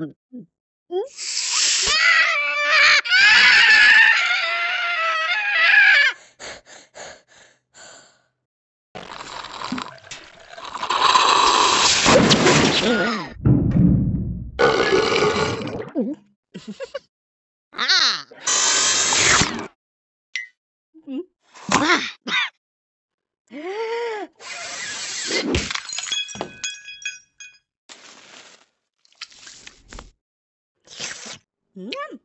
Ah! 嗯